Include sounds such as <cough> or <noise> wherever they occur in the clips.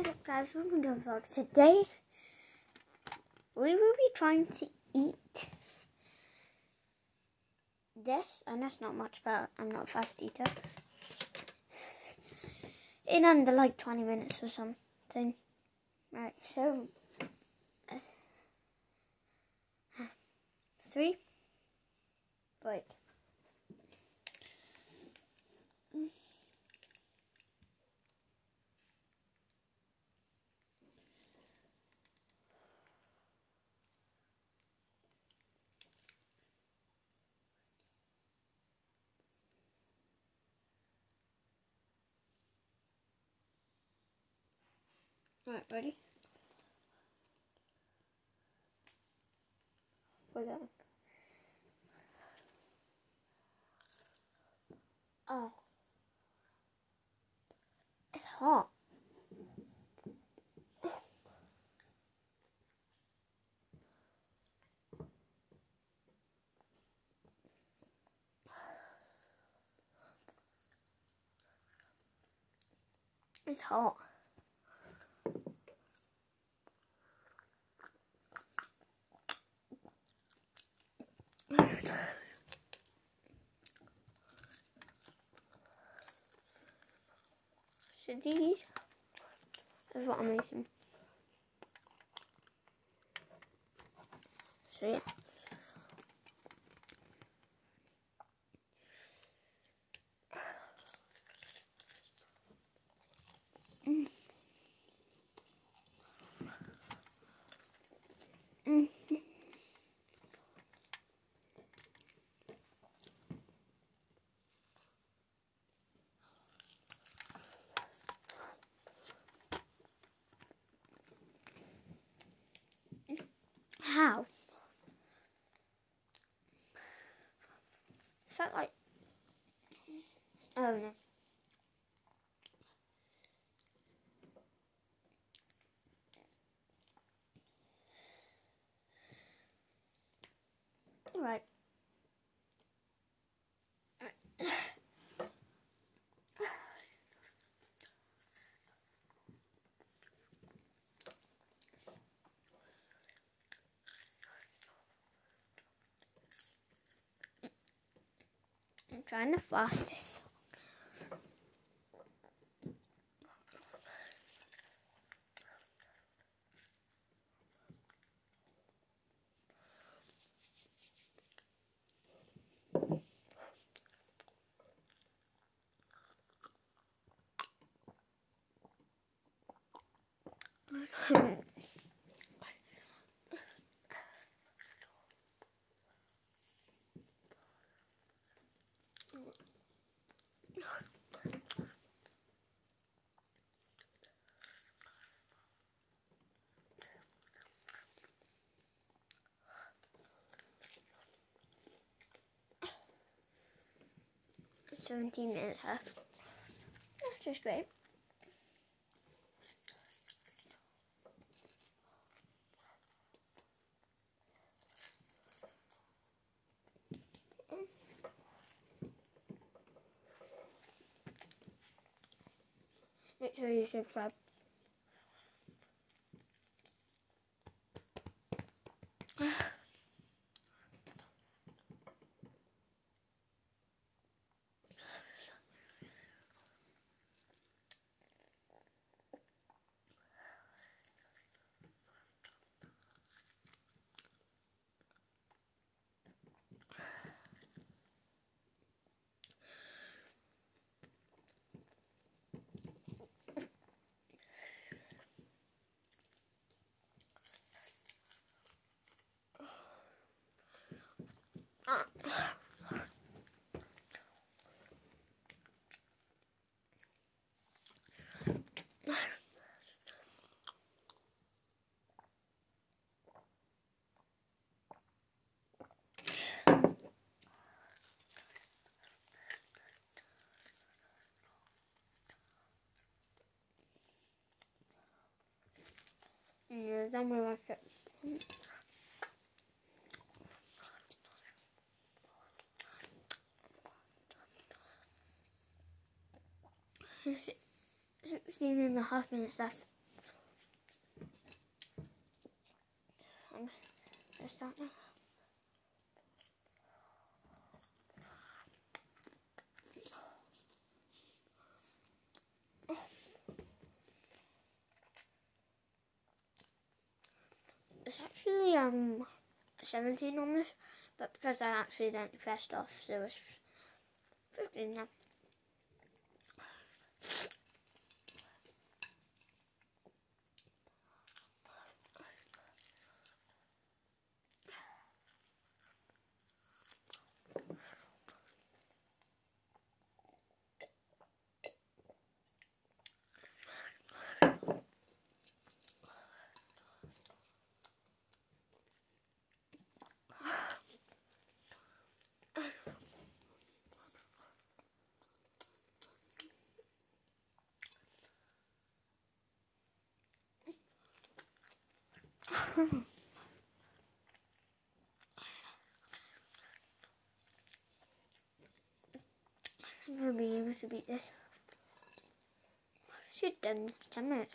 Is up guys, welcome to a vlog. Today, we will be trying to eat this, and that's not much, but I'm not a fast eater, in under like 20 minutes or something. Right, so, Alright, ready? We're going. Oh. It's hot. It's hot. So these is what I'm eating. So yeah. That like? Oh no. Right. trying the fastest. 17 minutes left. That's just great. Make sure you subscribe. Nereden buradan Sixteen and a half minutes left. Um, let's now. 17 on this, but because I accidentally pressed off, so it's 15 now. <laughs> I'm gonna be able to beat this. Should done 10 minutes.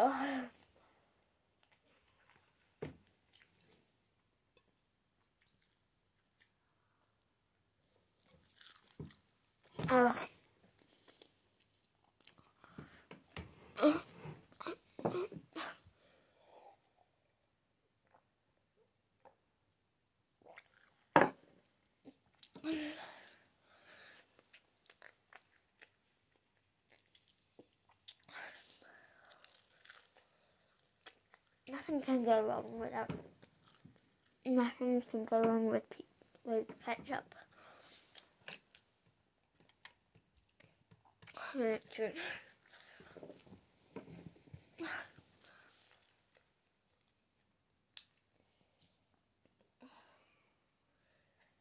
Oh. Oh. Nothing can go wrong without. Nothing can go wrong with with ketchup. Richard.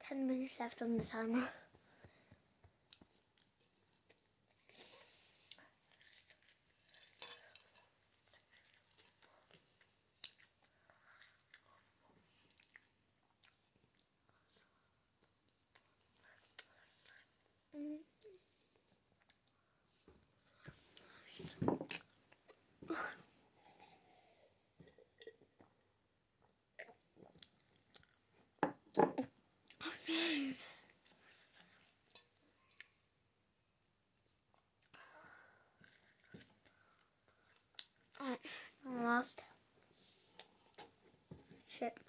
Ten minutes left on the timer. Alright, last. Shit.